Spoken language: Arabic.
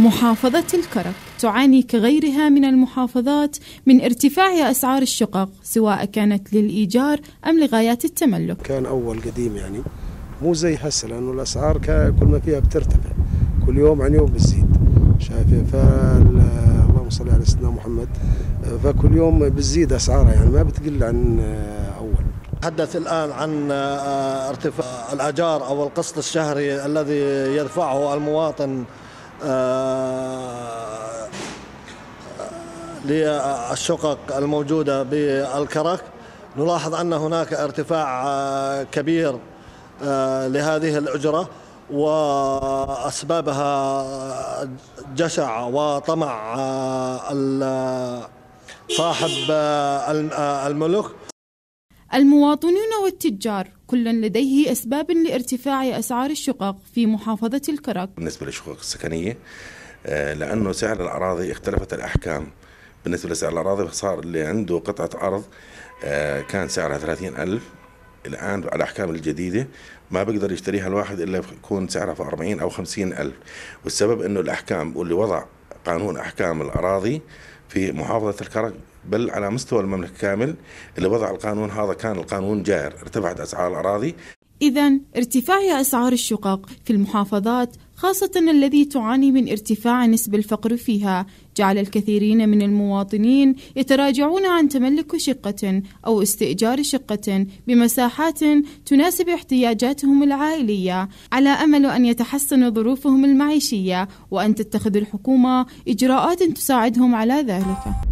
محافظة الكرك تعاني كغيرها من المحافظات من ارتفاع أسعار الشقق سواء كانت للإيجار أم لغايات التملك. كان أول قديم يعني. مو زي هسه لأنه الأسعار كل ما فيها بترتفع. كل يوم عن يوم بتزيد. شايفين اللهم صل على سيدنا محمد. فكل يوم بتزيد أسعارها يعني ما بتقل عن أول. تحدث الآن عن ارتفاع الأجار أو القسط الشهري الذي يدفعه المواطن آه، للشقق الموجودة بالكرك. نلاحظ أن هناك ارتفاع آه، كبير آه، لهذه الأجرة وأسبابها جشع وطمع صاحب الملك. المواطنون والتجار كل لديه أسباب لارتفاع أسعار الشقق في محافظة الكرك. بالنسبة للشقق السكنية آه، لأنه سعر الأراضي اختلفت الأحكام. بالنسبة لسعر الأراضي صار اللي عنده قطعة أرض آه، كان سعرها 30 ألف. الآن على الأحكام الجديدة ما بيقدر يشتريها الواحد إلا يكون سعرها في 40 أو 50 ألف. والسبب أنه الأحكام واللي وضع قانون أحكام الأراضي في محافظة الكرك بل على مستوى المملكة كامل. اللي وضع القانون هذا كان القانون جائر ارتفعت أسعار الأراضي. إذا ارتفاع أسعار الشقق في المحافظات خاصة الذي تعاني من ارتفاع نسب الفقر فيها جعل الكثيرين من المواطنين يتراجعون عن تملك شقة أو استئجار شقة بمساحات تناسب احتياجاتهم العائلية على أمل أن يتحسن ظروفهم المعيشية وأن تتخذ الحكومة إجراءات تساعدهم على ذلك.